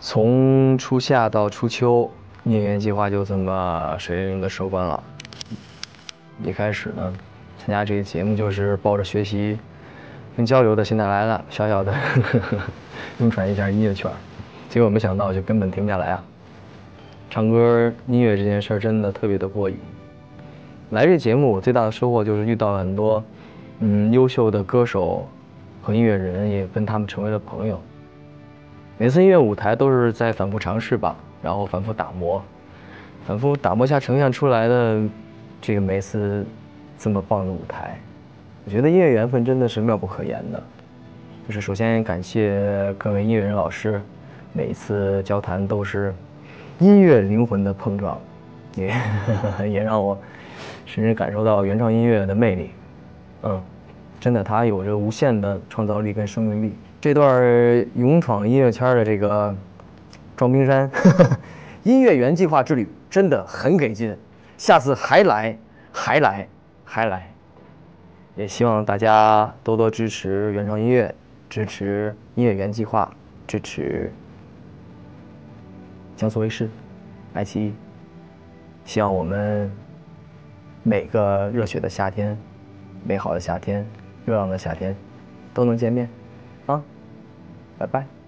从初夏到初秋，音乐园计划就这么水灵灵的收官了。一开始呢，参加这个节目就是抱着学习跟交流的心态来的，小小的 勇闯一下音乐圈，结果没想到就根本停不下来啊！唱歌音乐这件事真的特别的过瘾。来这节目，我最大的收获就是遇到了很多嗯优秀的歌手和音乐人，也跟他们成为了朋友。每次音乐舞台都是在反复尝试吧，然后反复打磨，反复打磨下呈现出来的这个每次这么棒的舞台，我觉得音乐缘分真的是妙不可言的。就是首先感谢各位音乐人老师，每一次交谈都是音乐灵魂的碰撞，也 也让我深深感受到原创音乐的魅力。嗯，真的，它有着无限的创造力跟生命力。这段勇闯音乐圈的这个撞冰山 音乐园计划之旅真的很给劲，下次还来，还来，还来！也希望大家多多支持原创音乐，支持音乐园计划，支持江苏卫视、爱奇艺。希望我们每个热血的夏天、美好的夏天、热浪的夏天都能见面。啊，拜拜。